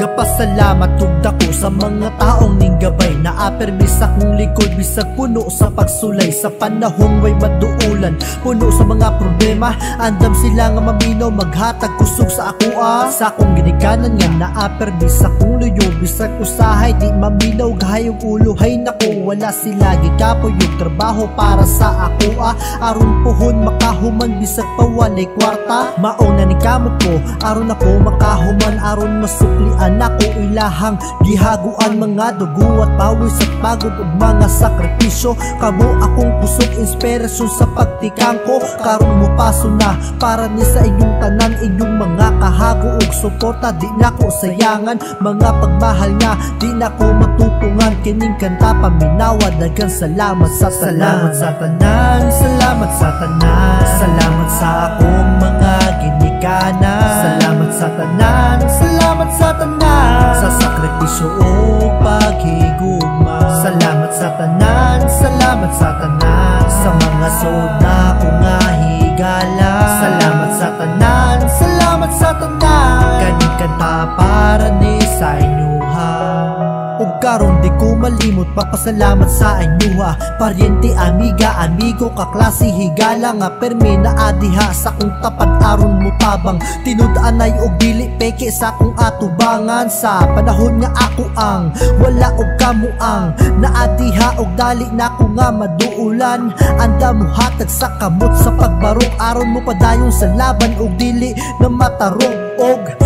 Gapasalamat ug dako sa mga taong ning gabay na apermi sa kong likod bisag puno sa pagsulay. Sa panahong way maduulan puno sa mga problema. Andam sila nga maminaw maghatag kusog sa ako ah. Sa akong ginikanan nga na apermi sa kong luyo. Bisag usahay di maminaw gahayog ulo. Hay nako wala sila gikapoy yung trabaho para sa ako ah. Aron puhon makahuman bisag pa walay kwarta. Mauna ni kamot ko aron ako makahuman. Aron masuklian ako ilahang gihaguan mga dugo at pawis at pagod ug mga sakripisyo. Kamo akong kusog inspirasyon sa pagtikang ko. Karon mo paso na para ni sa inyong tanan inyong mga kahago ug suporta. Di nako sayangan mga pagmahal nga di nako matutungan. Kining kanta paminawa dagan salamat sa salamat sa tanan salamat sa tanan. Salamat sa akong mga ginikanan. Salamat sa tanan salamat sakripisyo ug paghigugma salamat sa tanan salamat sa tanan. Sa mga sod na nga higala. Salamat sa tanan salamat sa tanan. Kaning kanta para ni sa inyuha Ug karon di ko malimot papasalamat sa inyuha Paryente, amiga, amigo, kaklase, higala nga permi na adiha sa kong tapat aron mo tabang Tinud-anay og dili peke sa kong atubangan. Sa panahon nga ako ang wala og kamuang Naadiha og dali na ko nga maduulan. Anda mo hatag sa kamot sa pagbarok. Aron mo padayon sa laban og dili na matarong og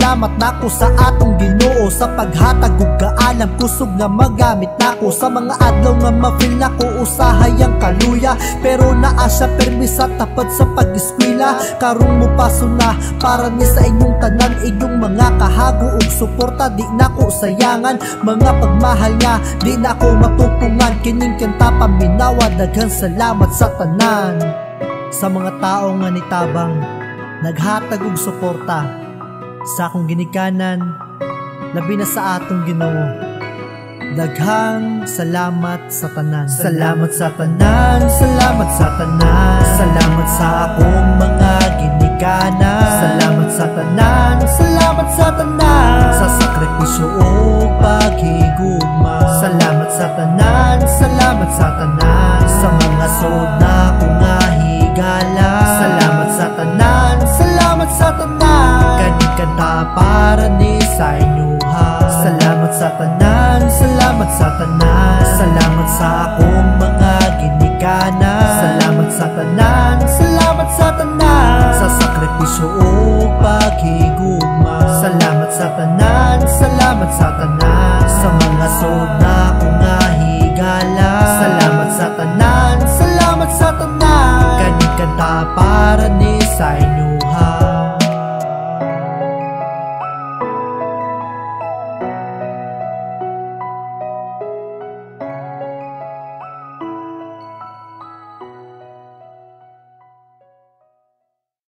Pasalamat nako sa atong Ginoo. Sa paghatag ug kaalam kusog nga magamit nako sa mga adlaw nga mafeel nako usahay ang kaluya. Pero naa siya permi sa tapat sa pag-eskwela. Karong mo paso na para ni sa inyong tanan inyong mga kahago ug suporta di nako sayangan. Mga pagmahal nga di nako matutungan. Kining kanta paminawa daghan salamat sa tanan. Sa mga tao nga nitabang naghatag og suporta sa akong ginikanan labi na sa atong Ginoo. Daghang salamat sa tanan. Salamat sa tanan. Salamat sa tanan. Salamat sa akong mga ginikanan. Salamat sa tanan. Salamat sa tanan. Sa sakripisyo ug paghigugma. Salamat sa tanan. Salamat sa tanan. Sa mga sod na akong nga higala salamat sa tanan. Salamat sa tanan kanta para ni sa inyuha salamat sa tanan salamat sa tanan. Salamat sa akong mga ginikanan salamat sa tanan salamat sa tanan. Sa sakripisyo ug paghigugma salamat sa tanan salamat sa tanan. Sa mga sod